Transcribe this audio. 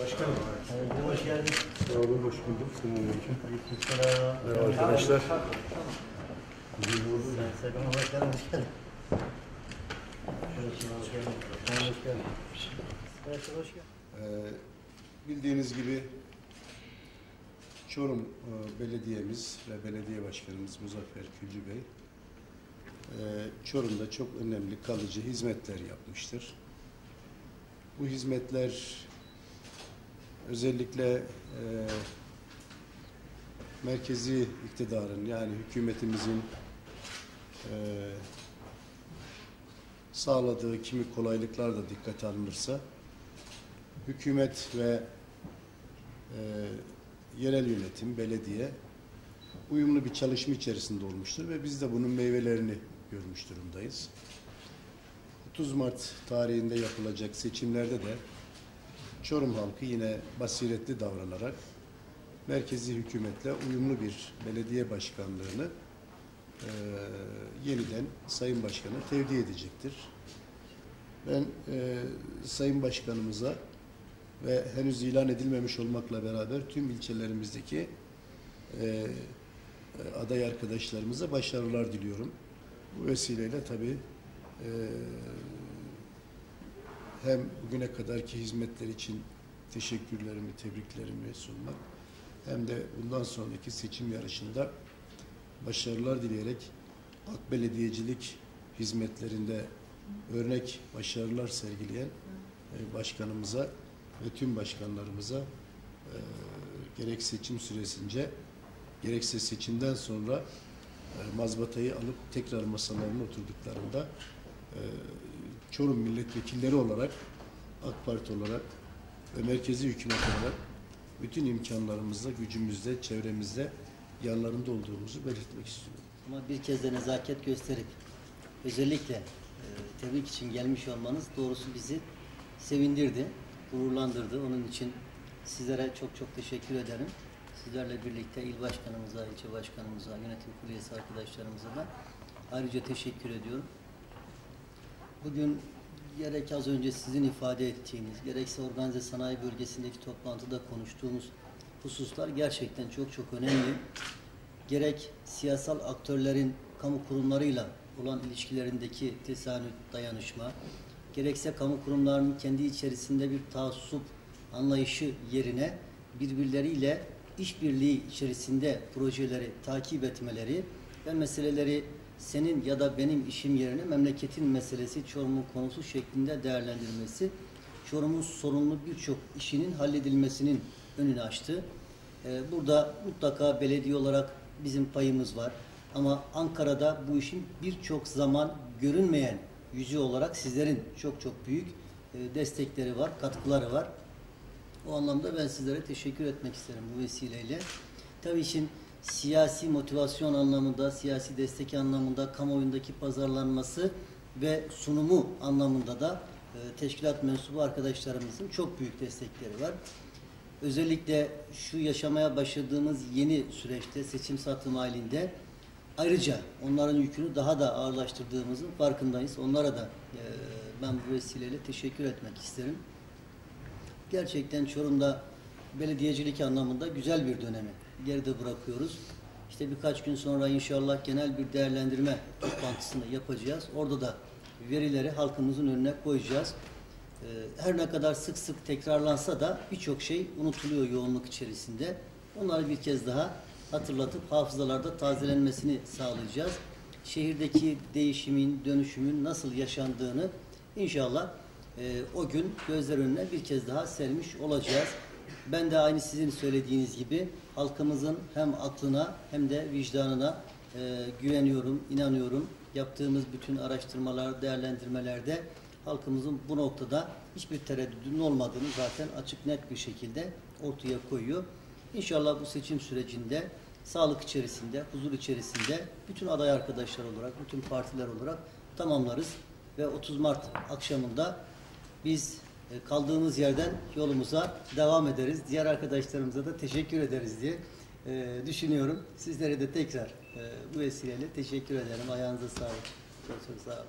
Başkanım. Evet, hoş geldin. Sağ olun, hoş bulduk. Aleykümselam. Merhaba arkadaşlar. Selam hoş geldin. Hoş geldin. Hoş geldin. Hoş geldin. Hoş geldin. Ee, bildiğiniz gibi Çorum e, Belediyemiz ve Belediye Başkanımız Muzaffer Külcü Bey e, Çorum'da çok önemli kalıcı hizmetler yapmıştır. Bu hizmetler özellikle e, merkezi iktidarın yani hükümetimizin e, sağladığı kimi kolaylıklar da dikkate alınırsa hükümet ve e, yerel yönetim, belediye uyumlu bir çalışma içerisinde olmuştur ve biz de bunun meyvelerini görmüş durumdayız. 30 Mart tarihinde yapılacak seçimlerde de Çorum halkı yine basiretli davranarak merkezi hükümetle uyumlu bir belediye başkanlığını e, yeniden Sayın Başkan'a tevdi edecektir. Ben e, Sayın Başkanımıza ve henüz ilan edilmemiş olmakla beraber tüm ilçelerimizdeki e, aday arkadaşlarımıza başarılar diliyorum. Bu vesileyle tabii e, hem bugüne kadarki hizmetler için teşekkürlerimi, tebriklerimi sunmak hem de bundan sonraki seçim yarışında başarılar dileyerek AK Belediyecilik hizmetlerinde örnek başarılar sergileyen e, başkanımıza ve tüm başkanlarımıza e, gerek seçim süresince gerekse seçimden sonra e, mazbatayı alıp tekrar masalarına oturduklarında Çorum milletvekilleri olarak AK Parti olarak ve merkezi hükümet olarak bütün imkanlarımızla, gücümüzle, çevremizde yanlarında olduğumuzu belirtmek istiyorum. Ama bir kez de nezaket gösterip özellikle e, tebrik için gelmiş olmanız doğrusu bizi sevindirdi, gururlandırdı. Onun için sizlere çok çok teşekkür ederim. Sizlerle birlikte il başkanımıza, ilçe başkanımıza, yönetim kurulu üyesi arkadaşlarımıza da ayrıca teşekkür ediyorum. Bugün gerek az önce sizin ifade ettiğiniz, gerekse organize sanayi bölgesindeki toplantıda konuştuğumuz hususlar gerçekten çok çok önemli. Gerek siyasal aktörlerin kamu kurumlarıyla olan ilişkilerindeki tesanüt, dayanışma, gerekse kamu kurumlarının kendi içerisinde bir taassup anlayışı yerine birbirleriyle işbirliği içerisinde projeleri takip etmeleri ve meseleleri senin ya da benim işim yerine memleketin meselesi Çorum'un konusu şeklinde değerlendirmesi Çorum'un sorunlu birçok işinin halledilmesinin önünü açtı. Ee, Burada mutlaka belediye olarak bizim payımız var. Ama Ankara'da bu işin birçok zaman görünmeyen yüzü olarak sizlerin çok çok büyük e, destekleri var, katkıları var. O anlamda ben sizlere teşekkür etmek isterim bu vesileyle. Tabii işin siyasi motivasyon anlamında, siyasi destek anlamında, kamuoyundaki pazarlanması ve sunumu anlamında da e, teşkilat mensubu arkadaşlarımızın çok büyük destekleri var. Özellikle şu yaşamaya başladığımız yeni süreçte seçim satım halinde ayrıca onların yükünü daha da ağırlaştırdığımızın farkındayız. Onlara da e, ben bu vesileyle teşekkür etmek isterim. Gerçekten Çorum'da belediyecilik anlamında güzel bir dönemi geride bırakıyoruz. İşte birkaç gün sonra inşallah genel bir değerlendirme toplantısını yapacağız. Orada da verileri halkımızın önüne koyacağız. Ee, Her ne kadar sık sık tekrarlansa da birçok şey unutuluyor yoğunluk içerisinde. Onları bir kez daha hatırlatıp hafızalarda tazelenmesini sağlayacağız. Şehirdeki değişimin, dönüşümün nasıl yaşandığını inşallah e, o gün gözler önüne bir kez daha sermiş olacağız. Ben de aynı sizin söylediğiniz gibi halkımızın hem aklına hem de vicdanına e, güveniyorum, inanıyorum. Yaptığımız bütün araştırmalar, değerlendirmelerde halkımızın bu noktada hiçbir tereddüdünün olmadığını zaten açık net bir şekilde ortaya koyuyor. İnşallah bu seçim sürecinde sağlık içerisinde, huzur içerisinde bütün aday arkadaşlar olarak, bütün partiler olarak tamamlarız ve 30 Mart akşamında biz kaldığımız yerden yolumuza devam ederiz. Diğer arkadaşlarımıza da teşekkür ederiz diye e, düşünüyorum. Sizlere de tekrar e, bu vesileyle teşekkür ederim. Ayağınıza sağlık. Çok çok sağ olun.